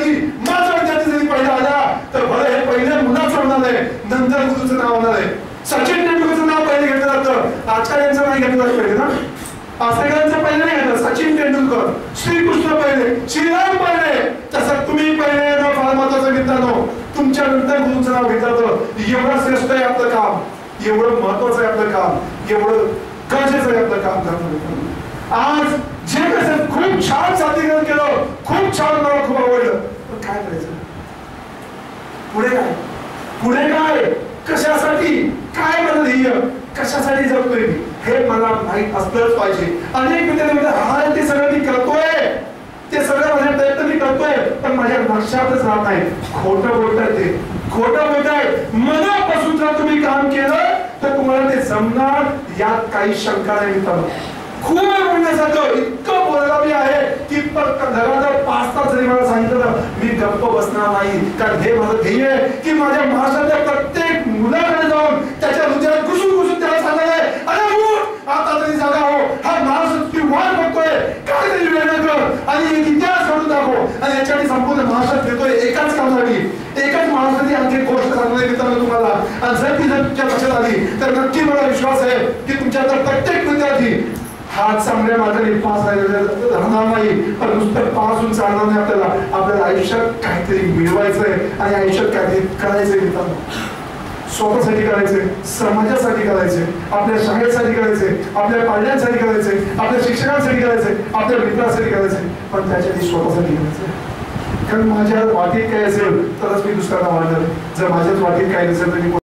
विद्यार्थी माझा विद्यार्थी जरी पहिला आला तर भले हे पहिल्या मुलाचं होणार आहे. नंतर गुरुचं नाव होणार आहे. सचिन तेंडुलकरचं नाव पहिले घेतलं जातं. आजकाल यांचं नाही घेतलं जात पहिले ना? आसरेकरांचं पहिले नाही घेतलं. सचिन तेंडुलकर श्रीकृष्ण पहिले श्रीराम पहिले. तसं तुम्ही पहिले येणं फार महत्वाचं मित्रांनो तुमच्या नंतर गुरुचं नाव घेतलं जातं. एवढं श्रेष्ठ आहे आपलं काम. एवढं महत्वाचं आहे आपलं काम. एवढं गरजेचं आहे आपलं काम करणं आज जे कसं खूप छान सादरीकरण केलं. खूप छान मला खूप आवडलं. पुढे काय? पुढे काय? कशासाठी? काय मला ध्येय? कशासाठी जगतोय मी? हे मला माहीत असलंच पाहिजे. अनेक विद्यार्थी म्हणतात, हा ते सगळं मी करतोय. ते सगळं माझ्या प्रयत्न मी करतोय. पण माझ्या लक्षातच राहत नाही. खोटं बोलतात ते. खोटं बोलताय. मनापासून जर तुम्ही काम केलं तर तुम्हाला ते जमणार. यात काही शंका नाही मित्रांनो. खूप बोलण्यासारखं इतकं बोलायला मी आहे की फक्त लगातार पाच तास जरी मला सांगितलं ना मी गप्प बसणार नाही. कारण हे माझं ध्येय आहे की माझ्या महाराष्ट्रातल्या प्रत्येक मुलाकडे जाऊन त्याच्या हृदयात घुसून घुसून त्याला सांगायला अरे उठ आता तरी जागा हो. हा महाराष्ट्राची वाट बघतोय. काय तरी वेळ कर आणि एक इतिहास घडून दाखव. आणि याच्यासाठी संपूर्ण महाराष्ट्रात फिरतोय एकाच कामासाठी. एकाच महाराष्ट्राची आणखी गोष्ट सांगणार मित्रांनो तुम्हाला. आणि जर ती जर तुमच्या लक्षात आली तर नक्की मला विश्वास आहे की तुमच्या प्रत्येक विद्यार्थी हा चांगल्या मार्गाने पास राहणार नाही. पण नुसतं पास होऊन चालणार नाही आपल्याला. आपल्याला आयुष्यात काहीतरी मिळवायचंय आणि आयुष्यात काहीतरी करायचंय मित्रांनो. स्वतःसाठी करायचंय समाजासाठी करायचे आपल्या शाळेसाठी करायचे आपल्या पाल्यांसाठी करायचे आपल्या शिक्षकांसाठी करायचे आपल्या मित्रासाठी करायचे पण त्याच्यासाठी स्वतःसाठी करायचंय. कारण माझ्या वाटेत काय असेल तरच मी दुसऱ्याला वाढणार. जर माझ्याच वाटेत काय नसेल तर मी